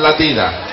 Latina.